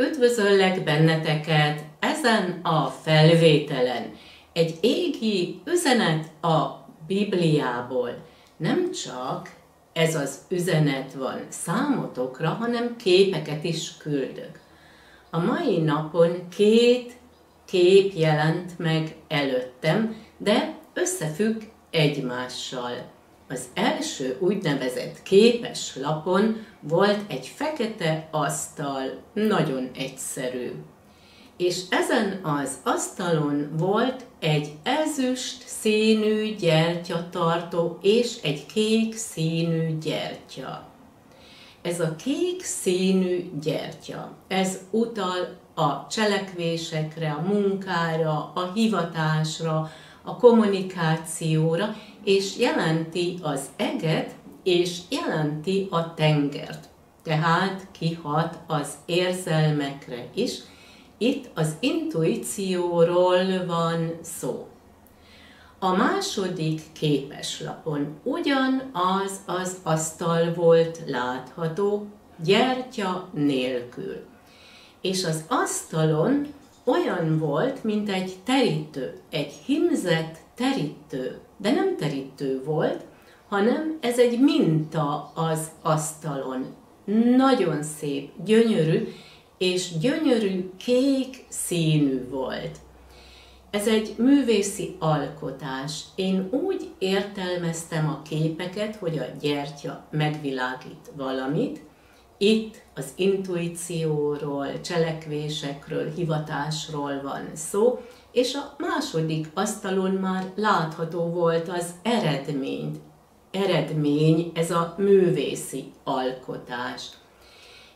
Üdvözöllek benneteket ezen a felvételen. Egy égi üzenet a Bibliából. Nem csak ez az üzenet van számotokra, hanem képeket is küldök. A mai napon két kép jelent meg előttem, de összefügg egymással. Az első úgynevezett képes lapon volt egy fekete asztal, nagyon egyszerű. És ezen az asztalon volt egy ezüst színű gyertyatartó és egy kék színű gyertya. Ez a kék színű gyertya, ez utal a cselekvésekre, a munkára, a hivatásra, a kommunikációra, és jelenti az eget, és jelenti a tengert. Tehát kihat az érzelmekre is. Itt az intuícióról van szó. A második képeslapon ugyanaz az asztal volt látható, gyertya nélkül. És az asztalon olyan volt, mint egy terítő, egy himzett terítő, de nem terítő volt, hanem ez egy minta az asztalon. Nagyon szép, gyönyörű, és gyönyörű kék színű volt. Ez egy művészi alkotás. Én úgy értelmeztem a képeket, hogy a gyertya megvilágít valamit, itt az intuícióról, cselekvésekről, hivatásról van szó, és a második asztalon már látható volt az eredmény. Eredmény, ez a művészi alkotás.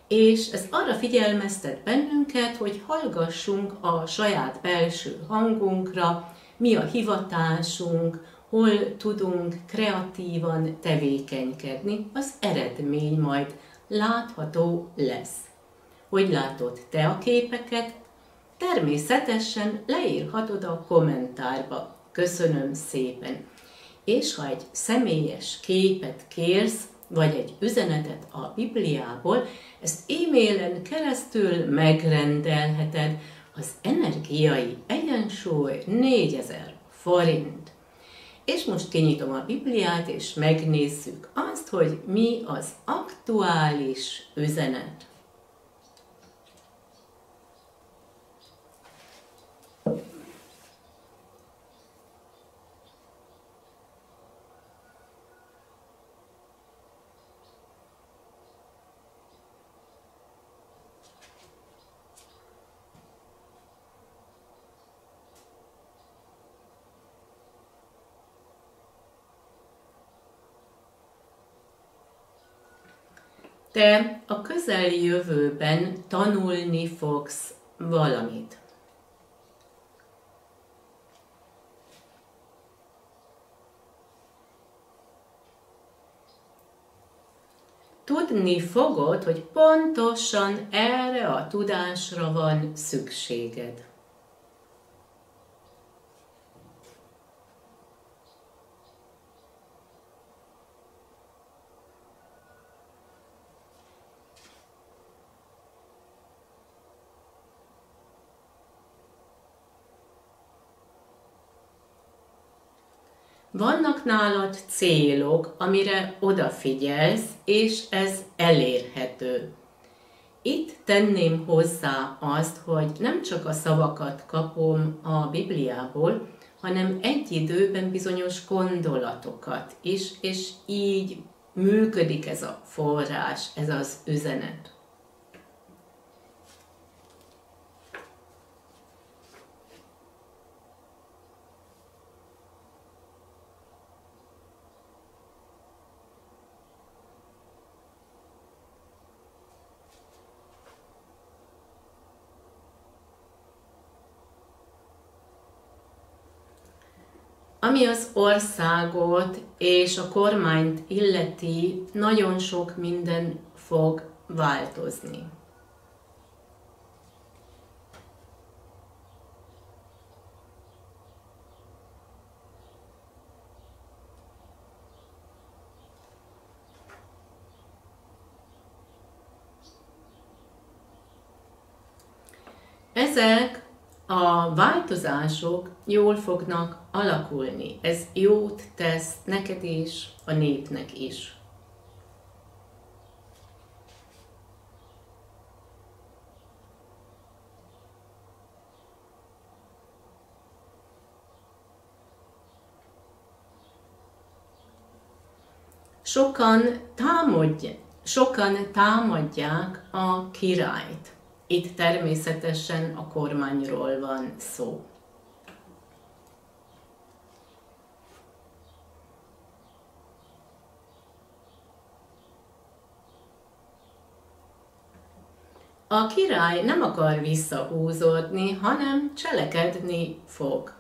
És ez arra figyelmeztet bennünket, hogy hallgassunk a saját belső hangunkra, mi a hivatásunk, hol tudunk kreatívan tevékenykedni, az eredmény majd látható lesz. Hogy látod te a képeket? Természetesen leírhatod a kommentárba. Köszönöm szépen. És ha egy személyes képet kérsz, vagy egy üzenetet a Bibliából, ezt e-mailen keresztül megrendelheted. Az energiai egyensúly 4000 forint. És most kinyitom a Bibliát, és megnézzük azt, hogy mi az aktuális üzenet. Te a közeljövőben tanulni fogsz valamit. Tudni fogod, hogy pontosan erre a tudásra van szükséged. Vannak nálad célok, amire odafigyelsz, és ez elérhető. Itt tenném hozzá azt, hogy nem csak a szavakat kapom a Bibliából, hanem egy időben bizonyos gondolatokat is, és így működik ez a forrás, ez az üzenet. Ami az országot és a kormányt illeti, nagyon sok minden fog változni. ezek a változások jól fognak alakulni. Ez jót tesz neked is, a népnek is. Sokan, támadj, sokan támadják a királyt. Itt természetesen a kormányról van szó. A király nem akar visszahúzódni, hanem cselekedni fog.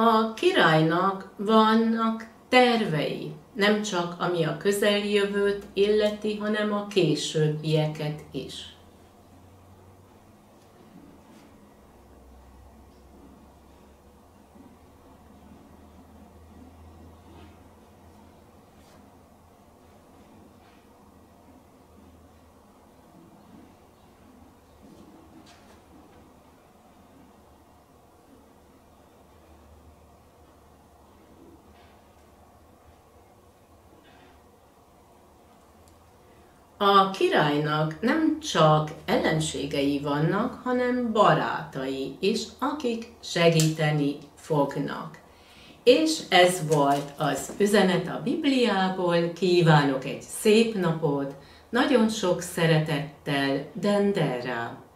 A királynak vannak tervei, nem csak ami a közeljövőt illeti, hanem a későbbieket is. A királynak nem csak ellenségei vannak, hanem barátai is, akik segíteni fognak. És ez volt az üzenet a Bibliából, kívánok egy szép napot, nagyon sok szeretettel, Dendera!